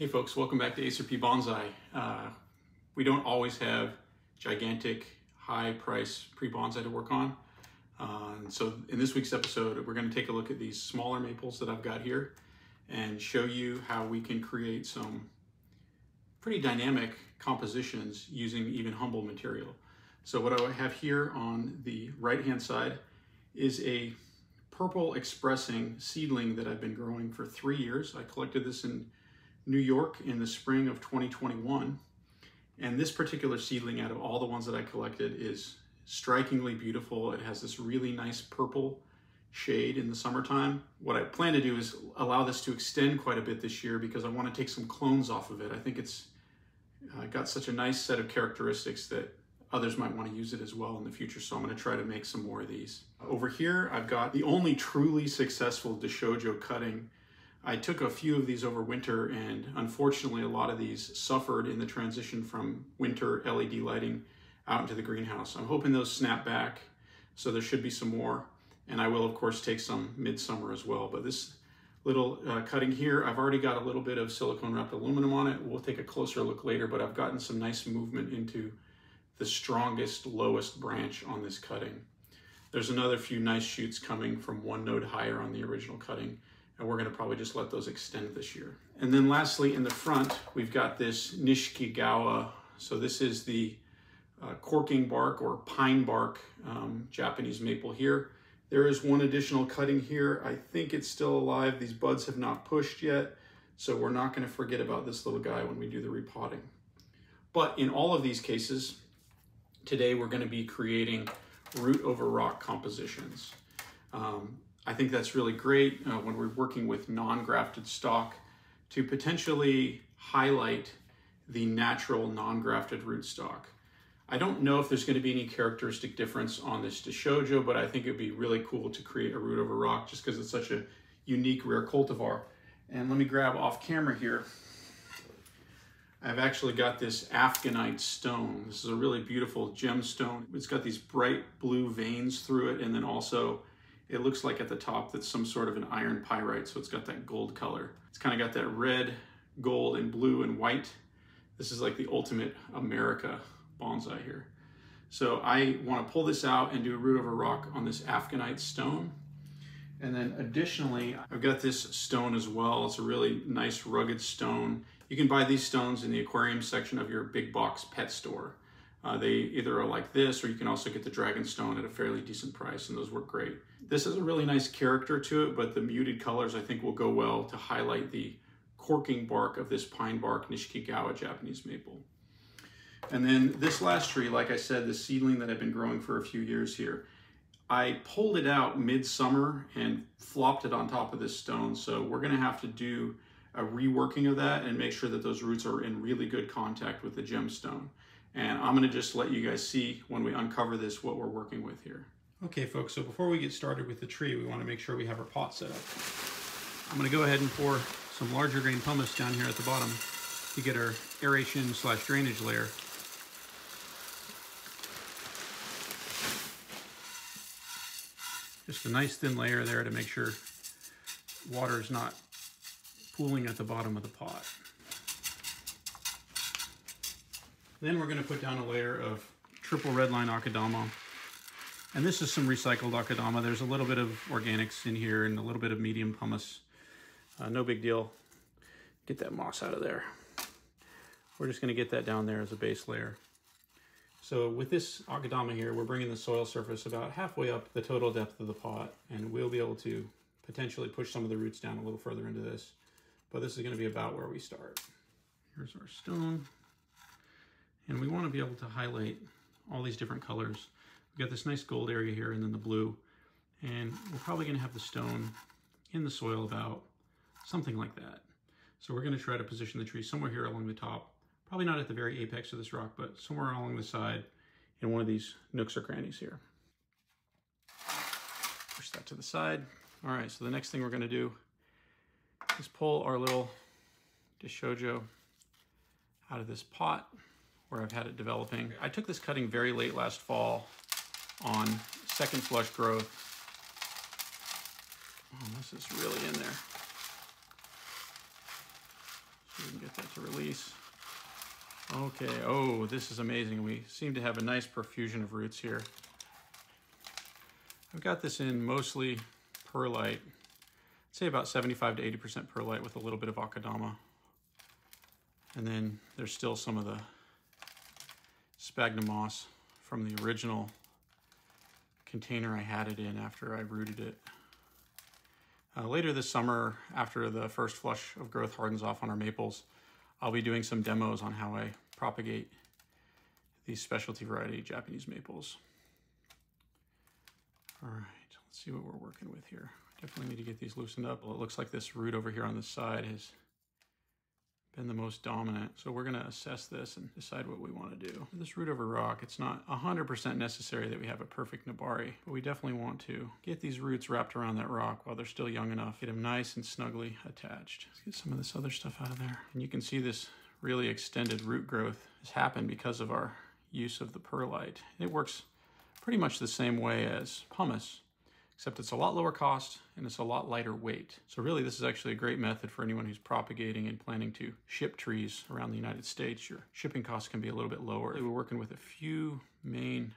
Hey folks, welcome back to Acer P Bonsai. Uh, we don't always have gigantic, high price pre-bonsai to work on. Uh, so in this week's episode, we're gonna take a look at these smaller maples that I've got here and show you how we can create some pretty dynamic compositions using even humble material. So what I have here on the right-hand side is a purple expressing seedling that I've been growing for three years. I collected this in New York in the spring of 2021. And this particular seedling out of all the ones that I collected is strikingly beautiful. It has this really nice purple shade in the summertime. What I plan to do is allow this to extend quite a bit this year because I want to take some clones off of it. I think it's uh, got such a nice set of characteristics that others might want to use it as well in the future. So I'm going to try to make some more of these. Over here, I've got the only truly successful Deshojo cutting I took a few of these over winter and unfortunately a lot of these suffered in the transition from winter LED lighting out into the greenhouse. I'm hoping those snap back so there should be some more and I will of course take some midsummer as well but this little uh, cutting here I've already got a little bit of silicone wrapped aluminum on it. We'll take a closer look later but I've gotten some nice movement into the strongest lowest branch on this cutting. There's another few nice shoots coming from one node higher on the original cutting and we're gonna probably just let those extend this year. And then lastly, in the front, we've got this Nishikigawa. So this is the uh, corking bark or pine bark um, Japanese maple here. There is one additional cutting here. I think it's still alive. These buds have not pushed yet, so we're not gonna forget about this little guy when we do the repotting. But in all of these cases, today we're gonna be creating root over rock compositions. Um, I think that's really great uh, when we're working with non-grafted stock to potentially highlight the natural non-grafted rootstock. I don't know if there's going to be any characteristic difference on this Deshojo, but I think it'd be really cool to create a root over rock just because it's such a unique rare cultivar. And let me grab off camera here. I've actually got this Afghanite stone. This is a really beautiful gemstone. It's got these bright blue veins through it and then also it looks like at the top that's some sort of an iron pyrite, so it's got that gold color. It's kind of got that red, gold, and blue and white. This is like the ultimate America bonsai here. So I want to pull this out and do a root over rock on this Afghanite stone. And then additionally, I've got this stone as well. It's a really nice rugged stone. You can buy these stones in the aquarium section of your big box pet store. Uh, they either are like this or you can also get the dragon stone at a fairly decent price and those work great. This has a really nice character to it, but the muted colors I think will go well to highlight the corking bark of this pine bark Nishikigawa Japanese maple. And then this last tree, like I said, the seedling that I've been growing for a few years here, I pulled it out midsummer and flopped it on top of this stone. So we're gonna have to do a reworking of that and make sure that those roots are in really good contact with the gemstone. And I'm gonna just let you guys see when we uncover this what we're working with here. Okay folks, so before we get started with the tree, we wanna make sure we have our pot set up. I'm gonna go ahead and pour some larger grain pumice down here at the bottom to get our aeration slash drainage layer. Just a nice thin layer there to make sure water is not pooling at the bottom of the pot. Then we're gonna put down a layer of triple redline Akadama. And this is some recycled Akadama. There's a little bit of organics in here and a little bit of medium pumice. Uh, no big deal. Get that moss out of there. We're just gonna get that down there as a base layer. So with this Akadama here, we're bringing the soil surface about halfway up the total depth of the pot, and we'll be able to potentially push some of the roots down a little further into this. But this is gonna be about where we start. Here's our stone. And we want to be able to highlight all these different colors. We've got this nice gold area here and then the blue. And we're probably going to have the stone in the soil about something like that. So we're going to try to position the tree somewhere here along the top. Probably not at the very apex of this rock, but somewhere along the side in one of these nooks or crannies here. Push that to the side. All right, so the next thing we're going to do is pull our little Deshojo out of this pot where I've had it developing. I took this cutting very late last fall on second flush growth. Oh, this is really in there. If we can get that to release. Okay, oh, this is amazing. We seem to have a nice profusion of roots here. I've got this in mostly perlite. I'd say about 75 to 80% perlite with a little bit of akadama. And then there's still some of the sphagnum moss from the original container I had it in after I rooted it. Uh, later this summer, after the first flush of growth hardens off on our maples, I'll be doing some demos on how I propagate these specialty variety Japanese maples. All right, let's see what we're working with here. Definitely need to get these loosened up. Well, it looks like this root over here on the side has been the most dominant. So we're gonna assess this and decide what we wanna do. This root over rock, it's not 100% necessary that we have a perfect nebari, but we definitely want to get these roots wrapped around that rock while they're still young enough, get them nice and snugly attached. Let's get some of this other stuff out of there. And you can see this really extended root growth has happened because of our use of the perlite. It works pretty much the same way as pumice, except it's a lot lower cost and it's a lot lighter weight. So really this is actually a great method for anyone who's propagating and planning to ship trees around the United States. Your shipping costs can be a little bit lower. We're working with a few main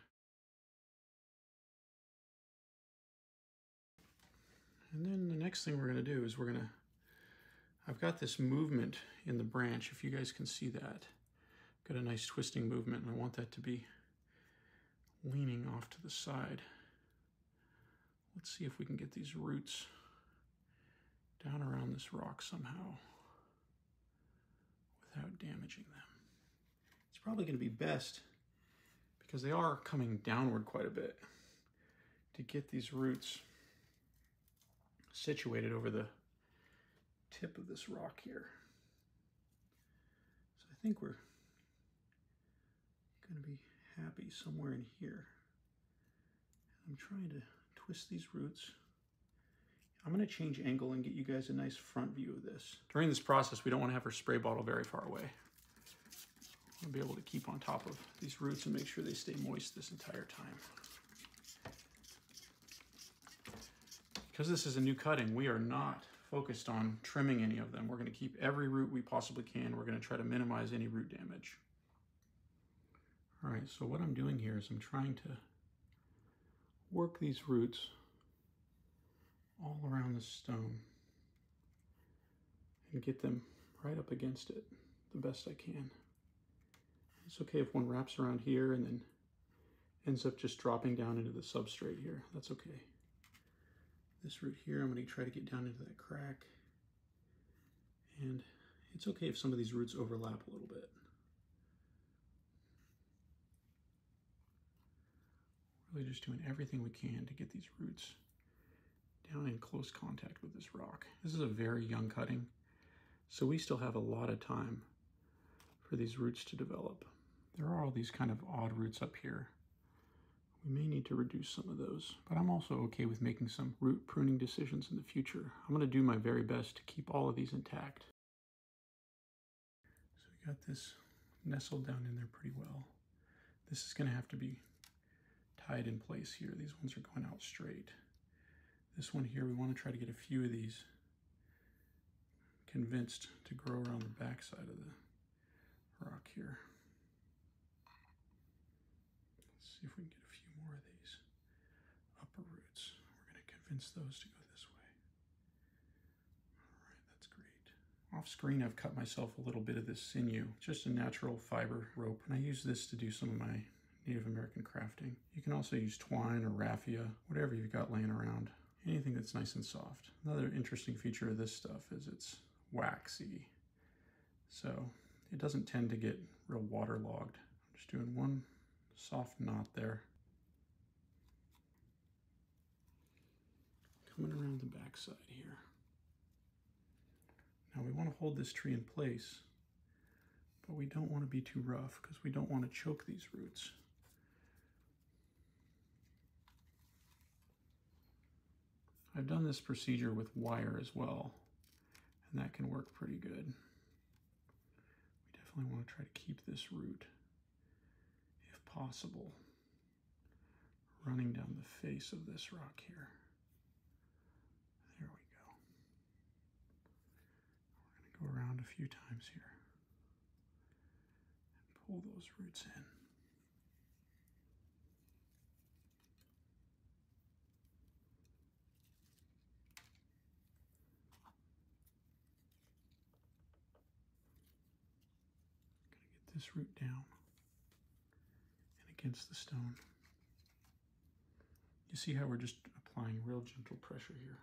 And then the next thing we're gonna do is we're gonna, I've got this movement in the branch, if you guys can see that. Got a nice twisting movement and I want that to be leaning off to the side. Let's see if we can get these roots down around this rock somehow without damaging them. It's probably going to be best because they are coming downward quite a bit to get these roots situated over the tip of this rock here. So I think we're going to be happy somewhere in here. I'm trying to twist these roots. I'm gonna change angle and get you guys a nice front view of this. During this process, we don't wanna have our spray bottle very far away. We'll be able to keep on top of these roots and make sure they stay moist this entire time. Because this is a new cutting, we are not focused on trimming any of them. We're gonna keep every root we possibly can. We're gonna try to minimize any root damage. All right, so what I'm doing here is I'm trying to work these roots all around the stone and get them right up against it the best I can. It's okay if one wraps around here and then ends up just dropping down into the substrate here. That's okay. This root here, I'm going to try to get down into that crack. And it's okay if some of these roots overlap a little bit. Really just doing everything we can to get these roots down in close contact with this rock. This is a very young cutting, so we still have a lot of time for these roots to develop. There are all these kind of odd roots up here. We may need to reduce some of those, but I'm also okay with making some root pruning decisions in the future. I'm gonna do my very best to keep all of these intact. So we got this nestled down in there pretty well. This is gonna have to be tied in place here. These ones are going out straight. This one here, we want to try to get a few of these convinced to grow around the back side of the rock here. Let's see if we can get a few more of these upper roots. We're going to convince those to go this way. All right, that's great. Off screen, I've cut myself a little bit of this sinew, just a natural fiber rope, and I use this to do some of my Native American crafting. You can also use twine or raffia, whatever you've got laying around. Anything that's nice and soft. Another interesting feature of this stuff is it's waxy. So it doesn't tend to get real waterlogged. I'm just doing one soft knot there. Coming around the back side here. Now we want to hold this tree in place, but we don't want to be too rough because we don't want to choke these roots. I've done this procedure with wire as well, and that can work pretty good. We definitely want to try to keep this root, if possible, running down the face of this rock here. There we go. We're going to Go around a few times here. And pull those roots in. This root down and against the stone. You see how we're just applying real gentle pressure here.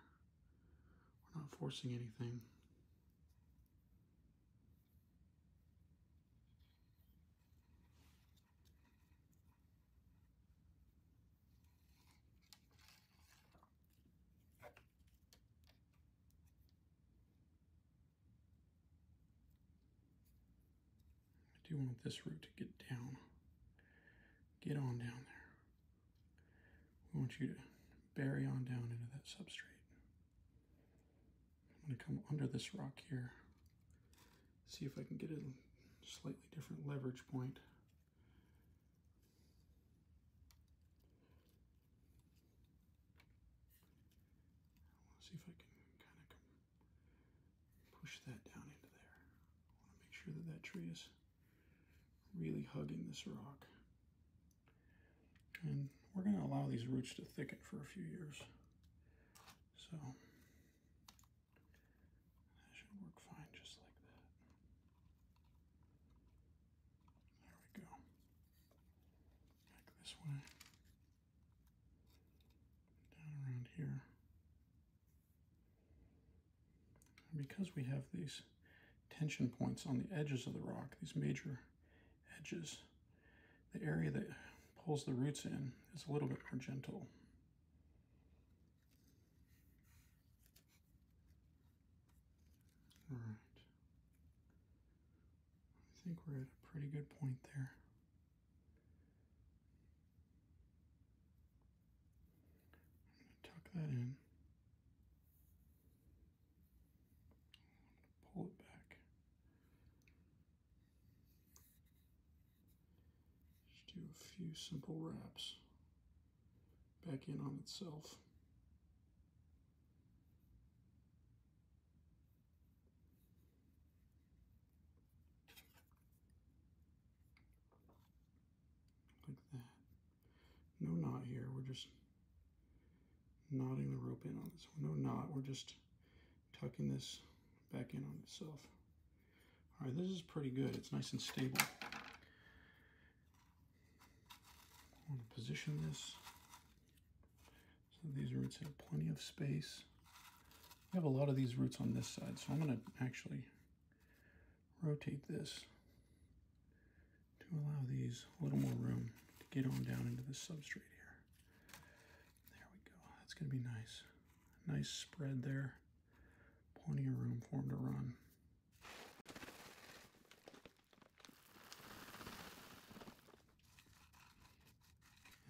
We're not forcing anything. This root to get down. Get on down there. We want you to bury on down into that substrate. I'm going to come under this rock here. See if I can get a slightly different leverage point. See if I can kind of push that down into there. I want to make sure that that tree is really hugging this rock. And we're going to allow these roots to thicken for a few years. So that should work fine just like that. There we go. Back this way. Down around here. And because we have these tension points on the edges of the rock, these major edges, the area that pulls the roots in is a little bit more gentle. All right. I think we're at a pretty good point there. I'm going to tuck that in. Pull it back. Just do a few simple wraps back in on itself. Like that. No knot here. We're just knotting the rope in on this no knot. We're just tucking this back in on itself. All right, this is pretty good. It's nice and stable. To position this so these roots have plenty of space. We have a lot of these roots on this side, so I'm going to actually rotate this to allow these a little more room to get on down into the substrate here. There we go. That's going to be nice. Nice spread there. Plenty of room for them to run.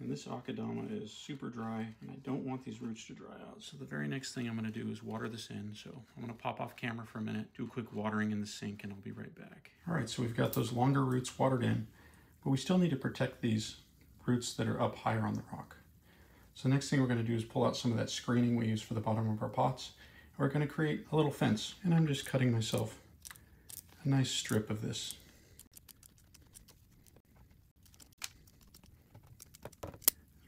And this akadama is super dry and I don't want these roots to dry out. So the very next thing I'm gonna do is water this in. So I'm gonna pop off camera for a minute, do a quick watering in the sink and I'll be right back. All right, so we've got those longer roots watered in, but we still need to protect these roots that are up higher on the rock. So the next thing we're gonna do is pull out some of that screening we use for the bottom of our pots. We're gonna create a little fence and I'm just cutting myself a nice strip of this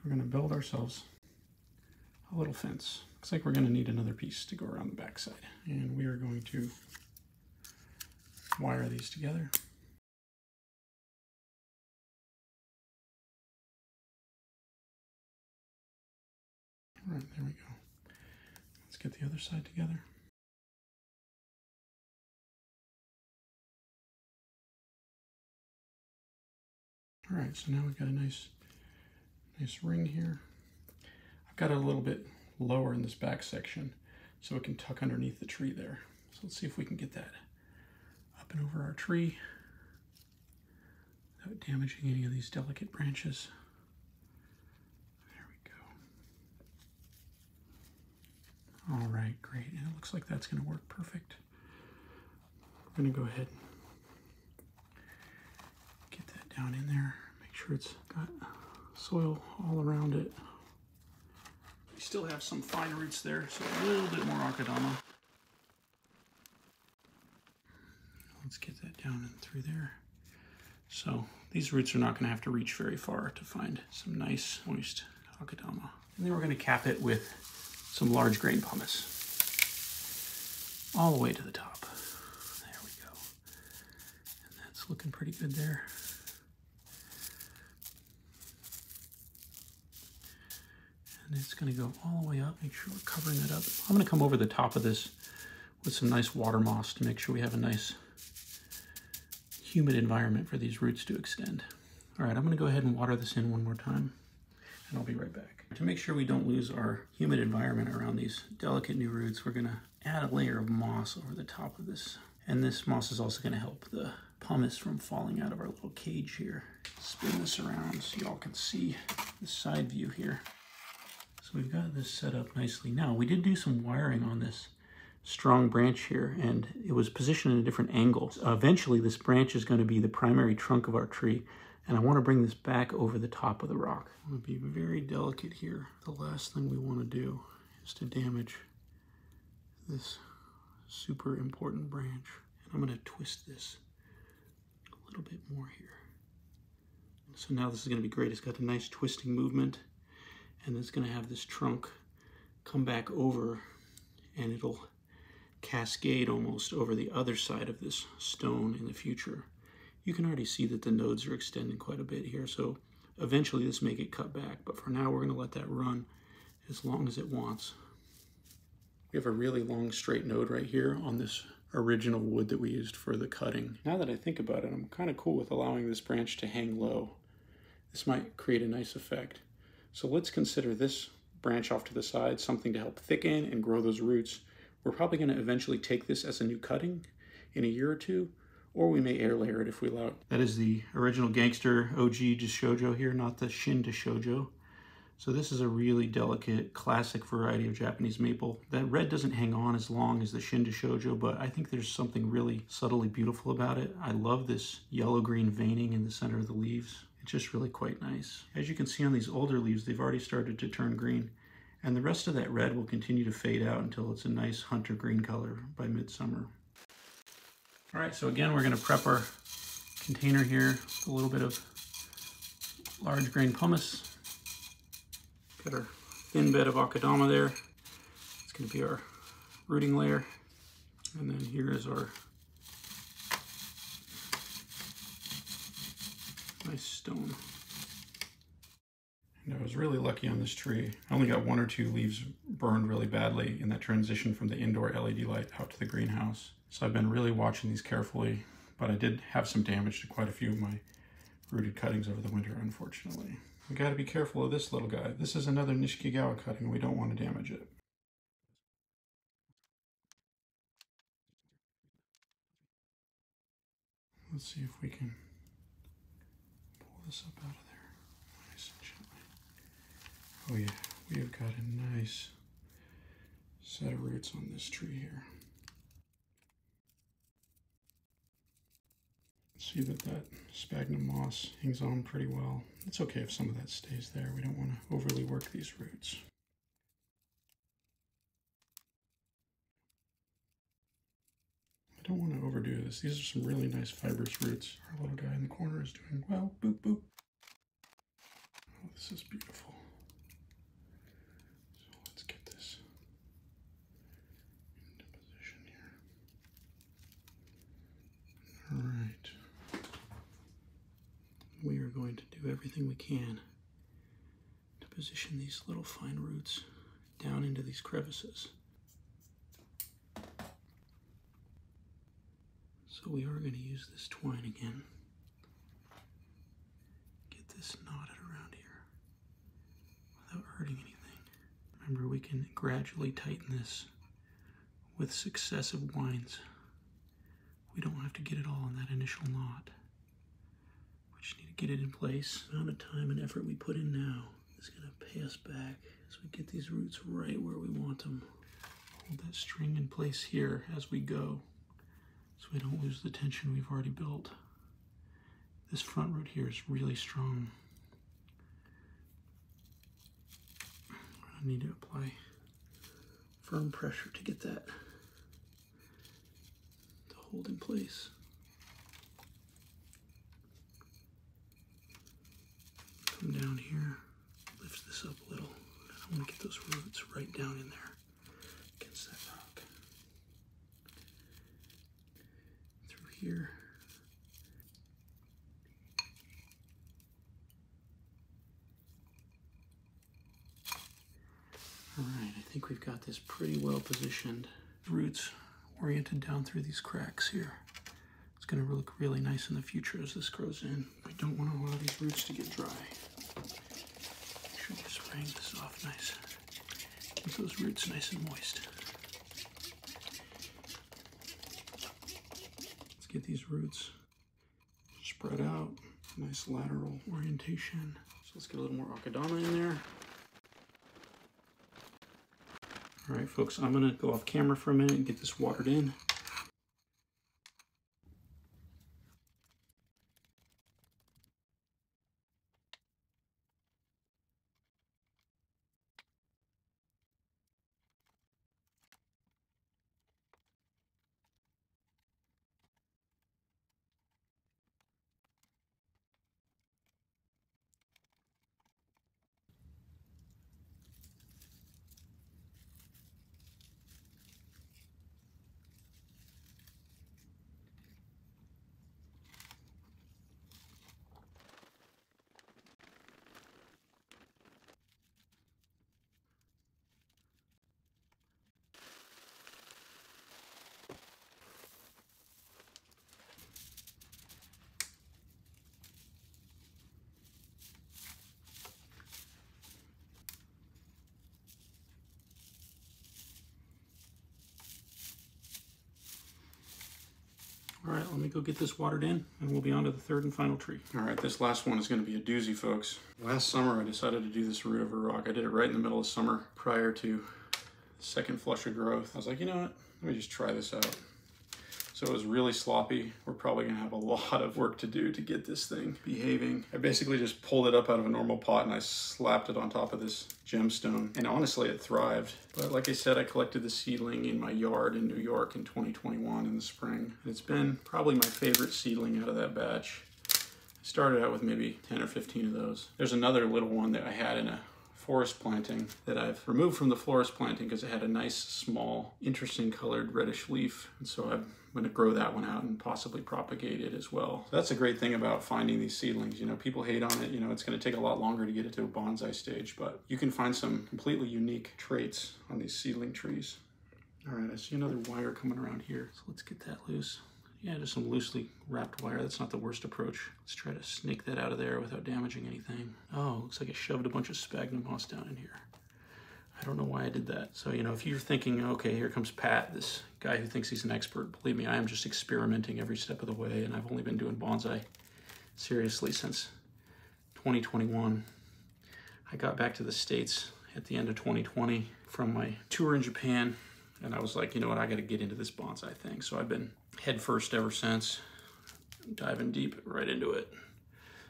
we're going to build ourselves a little fence. Looks like we're going to need another piece to go around the backside. And we are going to wire these together. All right, there we go. Let's get the other side together. All right, so now we've got a nice ring here. I've got it a little bit lower in this back section so it can tuck underneath the tree there. So let's see if we can get that up and over our tree without damaging any of these delicate branches. There we go. All right, great. And it looks like that's gonna work perfect. We're gonna go ahead and get that down in there. Make sure it's got soil all around it. We still have some fine roots there, so a little bit more akadama. Let's get that down and through there. So these roots are not going to have to reach very far to find some nice moist akadama. And then we're going to cap it with some large grain pumice. All the way to the top. There we go. And that's looking pretty good there. And it's going to go all the way up. Make sure we're covering that up. I'm going to come over the top of this with some nice water moss to make sure we have a nice humid environment for these roots to extend. All right, I'm going to go ahead and water this in one more time, and I'll be right back. To make sure we don't lose our humid environment around these delicate new roots, we're going to add a layer of moss over the top of this. And this moss is also going to help the pumice from falling out of our little cage here. Spin this around so y'all can see the side view here. So we've got this set up nicely. Now, we did do some wiring on this strong branch here and it was positioned in a different angle. Uh, eventually this branch is going to be the primary trunk of our tree and I want to bring this back over the top of the rock. I'm going to be very delicate here. The last thing we want to do is to damage this super important branch. And I'm going to twist this a little bit more here. So now this is going to be great. It's got a nice twisting movement and it's going to have this trunk come back over and it'll cascade almost over the other side of this stone in the future. You can already see that the nodes are extending quite a bit here, so eventually this may get cut back, but for now we're going to let that run as long as it wants. We have a really long straight node right here on this original wood that we used for the cutting. Now that I think about it, I'm kind of cool with allowing this branch to hang low. This might create a nice effect. So let's consider this branch off to the side, something to help thicken and grow those roots we're probably going to eventually take this as a new cutting in a year or two, or we may air layer it if we allow it. That is the original Gangster OG to Deshojo here, not the Shin to Deshojo. So this is a really delicate, classic variety of Japanese maple. That red doesn't hang on as long as the Shin to Deshojo, but I think there's something really subtly beautiful about it. I love this yellow-green veining in the center of the leaves. It's just really quite nice. As you can see on these older leaves, they've already started to turn green. And the rest of that red will continue to fade out until it's a nice hunter green color by midsummer. All right, so again, we're gonna prep our container here with a little bit of large grain pumice. Got our thin bed of akadama there. It's gonna be our rooting layer. And then here is our nice stone. And I was really lucky on this tree. I only got one or two leaves burned really badly in that transition from the indoor LED light out to the greenhouse. So I've been really watching these carefully, but I did have some damage to quite a few of my rooted cuttings over the winter, unfortunately. We gotta be careful of this little guy. This is another Nishikigawa cutting. We don't want to damage it. Let's see if we can this up out of there. Oh yeah, we have got a nice set of roots on this tree here. See that that sphagnum moss hangs on pretty well. It's okay if some of that stays there. We don't want to overly work these roots. I don't want to overdo this. These are some really nice fibrous roots. Our little guy in the corner is doing well. Boop, boop. Oh, this is beautiful. So let's get this into position here. All right. We are going to do everything we can to position these little fine roots down into these crevices. So we are going to use this twine again. Get this knotted around here without hurting anything. Remember, we can gradually tighten this with successive winds. We don't have to get it all in that initial knot. We just need to get it in place. The amount of time and effort we put in now is going to pay us back as we get these roots right where we want them. Hold that string in place here as we go we don't lose the tension we've already built. This front root here is really strong. I need to apply firm pressure to get that to hold in place. Come down here, lift this up a little. I want to get those roots right down in there. Here. All right, I think we've got this pretty well positioned. Roots oriented down through these cracks here. It's gonna look really nice in the future as this grows in. We don't wanna allow these roots to get dry. Make sure you're spraying this off nice. Keep those roots nice and moist. Get these roots spread out. Nice lateral orientation. So let's get a little more Akadama in there. All right, folks, I'm gonna go off camera for a minute and get this watered in. Me go get this watered in and we'll be on to the third and final tree. All right, this last one is gonna be a doozy, folks. Last summer, I decided to do this root over rock. I did it right in the middle of summer prior to second flush of growth. I was like, you know what? Let me just try this out. So it was really sloppy. We're probably gonna have a lot of work to do to get this thing behaving. I basically just pulled it up out of a normal pot and I slapped it on top of this gemstone. And honestly, it thrived. But like I said, I collected the seedling in my yard in New York in 2021 in the spring. And it's been probably my favorite seedling out of that batch. I started out with maybe 10 or 15 of those. There's another little one that I had in a forest planting that I've removed from the forest planting because it had a nice, small, interesting colored reddish leaf. And so I'm going to grow that one out and possibly propagate it as well. That's a great thing about finding these seedlings. You know, people hate on it. You know, it's going to take a lot longer to get it to a bonsai stage, but you can find some completely unique traits on these seedling trees. All right, I see another wire coming around here. So let's get that loose. Yeah, just some loosely wrapped wire. That's not the worst approach. Let's try to snake that out of there without damaging anything. Oh, looks like I shoved a bunch of sphagnum moss down in here. I don't know why I did that. So, you know, if you're thinking, okay, here comes Pat, this guy who thinks he's an expert, believe me, I am just experimenting every step of the way, and I've only been doing bonsai seriously since 2021. I got back to the States at the end of 2020 from my tour in Japan, and I was like, you know what, I got to get into this bonsai thing. So I've been head first ever since, diving deep right into it.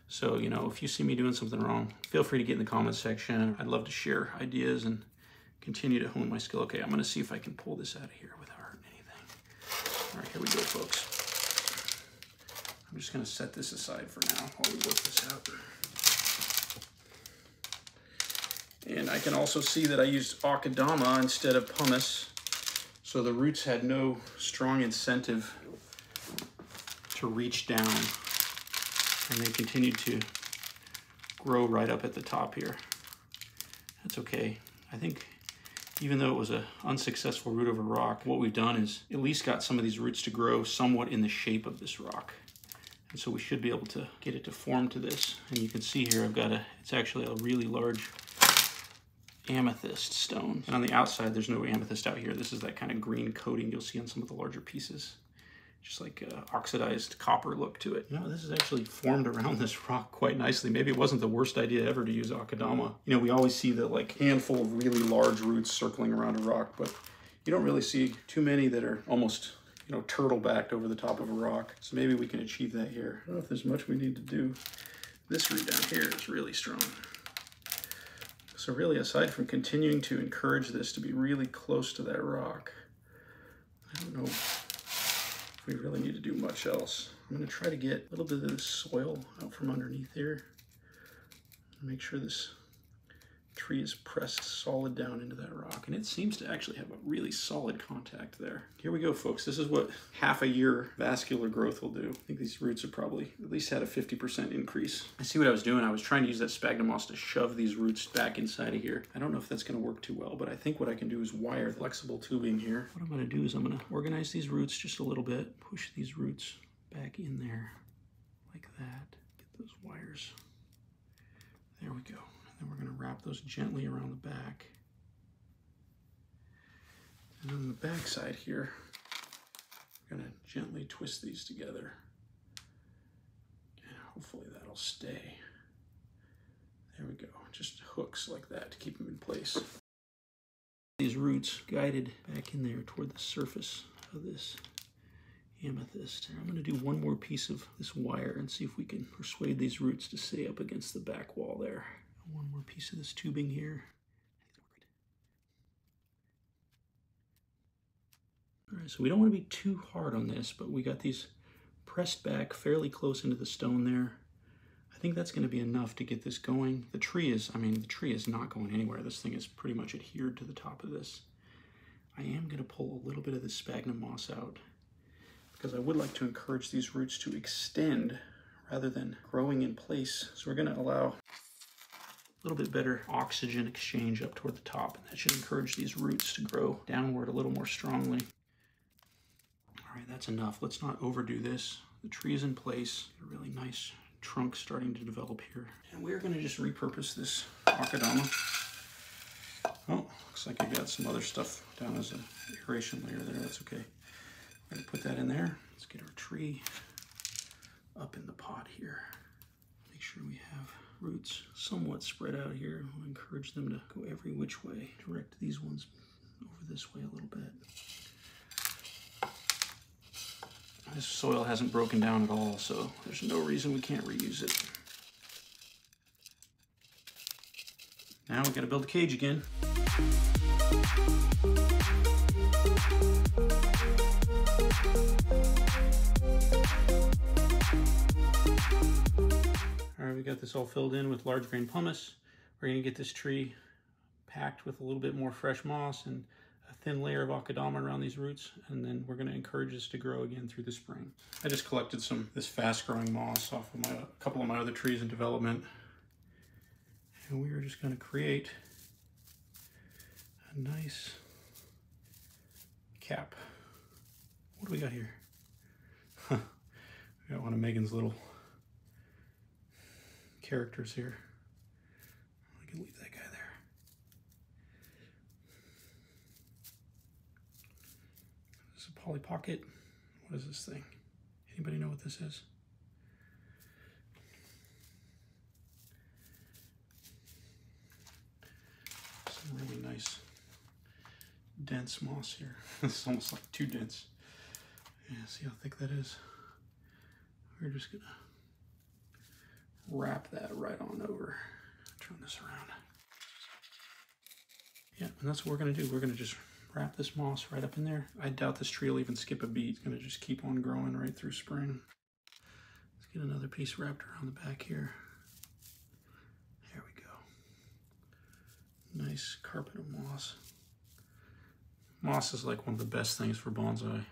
So, you know, if you see me doing something wrong, feel free to get in the comments section. I'd love to share ideas and continue to hone my skill. Okay, I'm gonna see if I can pull this out of here without hurting anything. All right, here we go, folks. I'm just gonna set this aside for now while we work this out. And I can also see that I used Akadama instead of pumice. So the roots had no strong incentive to reach down. And they continued to grow right up at the top here. That's okay. I think even though it was an unsuccessful root over rock, what we've done is at least got some of these roots to grow somewhat in the shape of this rock. And so we should be able to get it to form to this. And you can see here, I've got a, it's actually a really large amethyst stone. And on the outside, there's no amethyst out here. This is that kind of green coating you'll see on some of the larger pieces. Just like oxidized copper look to it. You know, this is actually formed around this rock quite nicely. Maybe it wasn't the worst idea ever to use Akadama. You know, we always see the like handful of really large roots circling around a rock, but you don't really see too many that are almost you know, turtle backed over the top of a rock. So maybe we can achieve that here. I don't know if there's much we need to do. This root down here is really strong. So really, aside from continuing to encourage this to be really close to that rock, I don't know we really need to do much else. I'm gonna try to get a little bit of the soil out from underneath here. Make sure this tree is pressed solid down into that rock and it seems to actually have a really solid contact there. Here we go folks, this is what half a year vascular growth will do. I think these roots have probably at least had a 50% increase. I see what I was doing, I was trying to use that sphagnum moss to shove these roots back inside of here. I don't know if that's gonna work too well, but I think what I can do is wire flexible tubing here. What I'm gonna do is I'm gonna organize these roots just a little bit, push these roots back in there like that. Get those wires. There we go. And we're going to wrap those gently around the back. And on the back side here, we're going to gently twist these together. And hopefully that'll stay. There we go. Just hooks like that to keep them in place. These roots guided back in there toward the surface of this amethyst. I'm going to do one more piece of this wire and see if we can persuade these roots to stay up against the back wall there. One more piece of this tubing here. All right, so we don't want to be too hard on this, but we got these pressed back fairly close into the stone there. I think that's going to be enough to get this going. The tree is, I mean, the tree is not going anywhere. This thing is pretty much adhered to the top of this. I am going to pull a little bit of this sphagnum moss out because I would like to encourage these roots to extend rather than growing in place. So we're going to allow little bit better oxygen exchange up toward the top. And that should encourage these roots to grow downward a little more strongly. All right, that's enough. Let's not overdo this. The tree is in place. A really nice trunk starting to develop here. And we're gonna just repurpose this Akadama. Oh, looks like I got some other stuff down as an aeration layer there. That's okay. I'm gonna put that in there. Let's get our tree up in the pot here. Make sure we have roots somewhat spread out here. I'll encourage them to go every which way. Direct these ones over this way a little bit. This soil hasn't broken down at all, so there's no reason we can't reuse it. Now we gotta build a cage again. Got this all filled in with large grain pumice. We're gonna get this tree packed with a little bit more fresh moss and a thin layer of akadama around these roots, and then we're gonna encourage this to grow again through the spring. I just collected some this fast growing moss off of my, a couple of my other trees in development. And we are just gonna create a nice cap. What do we got here? we got one of Megan's little characters here. I can leave that guy there. This is a Polly Pocket. What is this thing? Anybody know what this is? Some really nice dense moss here. it's almost like too dense. Yeah, see how thick that is? We're just gonna wrap that right on over. Turn this around. Yeah, and that's what we're gonna do. We're gonna just wrap this moss right up in there. I doubt this tree will even skip a beat. It's gonna just keep on growing right through spring. Let's get another piece wrapped around the back here. There we go. Nice carpet of moss. Moss is like one of the best things for bonsai.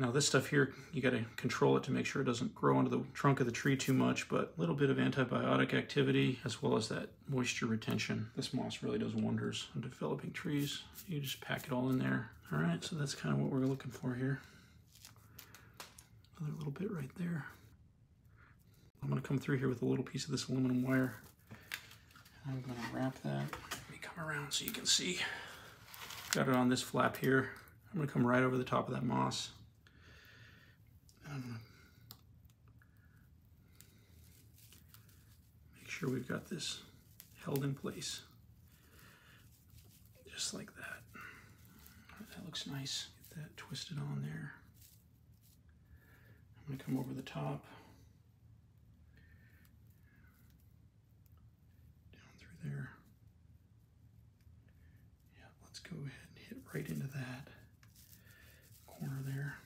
Now this stuff here, you got to control it to make sure it doesn't grow onto the trunk of the tree too much, but a little bit of antibiotic activity as well as that moisture retention. This moss really does wonders on developing trees. You just pack it all in there. All right, so that's kind of what we're looking for here. Another little bit right there. I'm gonna come through here with a little piece of this aluminum wire. I'm gonna wrap that. Let me come around so you can see. Got it on this flap here. I'm gonna come right over the top of that moss. Make sure we've got this held in place. Just like that. That looks nice. Get that twisted on there. I'm gonna come over the top. Down through there. Yeah, let's go ahead and hit right into that corner there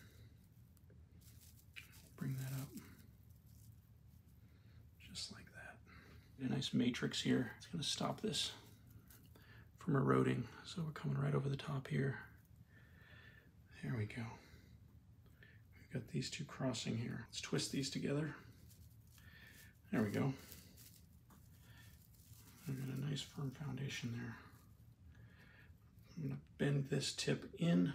A nice matrix here. It's gonna stop this from eroding. So we're coming right over the top here. There we go. We've got these two crossing here. Let's twist these together. There we go. I've got a nice firm foundation there. I'm gonna bend this tip in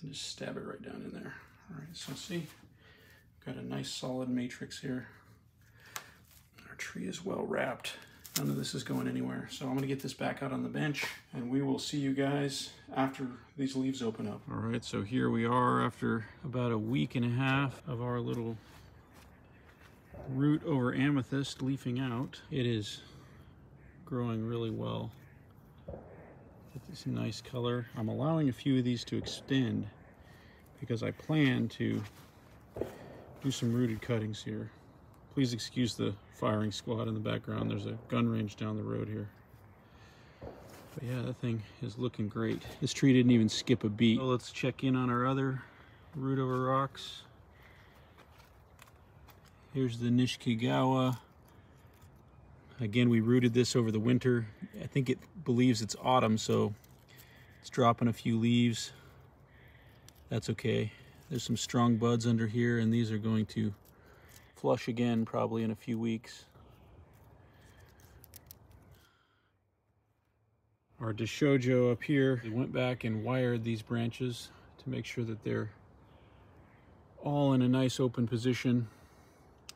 and just stab it right down in there. All right, so see, got a nice solid matrix here. Tree is well wrapped. None of this is going anywhere. So I'm gonna get this back out on the bench and we will see you guys after these leaves open up. All right, so here we are after about a week and a half of our little root over amethyst leafing out. It is growing really well. Get this nice color. I'm allowing a few of these to extend because I plan to do some rooted cuttings here. Please excuse the firing squad in the background. There's a gun range down the road here. But yeah, that thing is looking great. This tree didn't even skip a beat. So let's check in on our other root over rocks. Here's the Nishikigawa. Again, we rooted this over the winter. I think it believes it's autumn, so it's dropping a few leaves. That's okay. There's some strong buds under here, and these are going to flush again probably in a few weeks. Our Deshojo up here, we went back and wired these branches to make sure that they're all in a nice open position.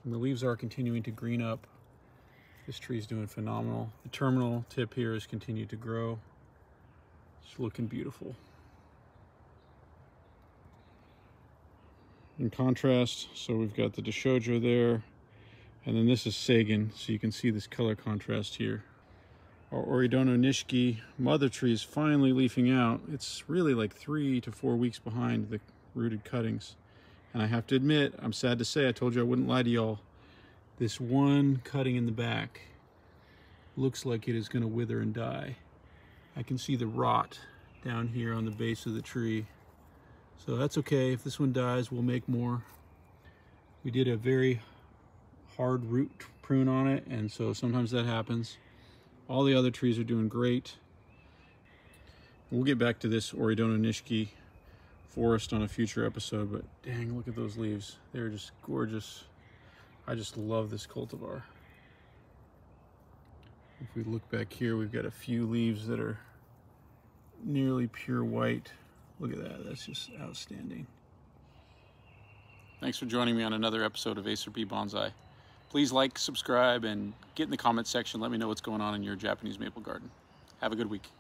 And the leaves are continuing to green up. This tree is doing phenomenal. The terminal tip here has continued to grow. It's looking beautiful. In contrast, so we've got the Deshojo there, and then this is Sagan, so you can see this color contrast here. Our Oridono Nishiki mother tree is finally leafing out. It's really like three to four weeks behind the rooted cuttings. And I have to admit, I'm sad to say, I told you I wouldn't lie to y'all. This one cutting in the back looks like it is going to wither and die. I can see the rot down here on the base of the tree. So that's okay. If this one dies, we'll make more. We did a very hard root prune on it, and so sometimes that happens. All the other trees are doing great. We'll get back to this Oridono Nishiki forest on a future episode, but dang, look at those leaves. They're just gorgeous. I just love this cultivar. If we look back here, we've got a few leaves that are nearly pure white. Look at that, that's just outstanding. Thanks for joining me on another episode of Acer P Bonsai. Please like, subscribe, and get in the comment section. Let me know what's going on in your Japanese maple garden. Have a good week.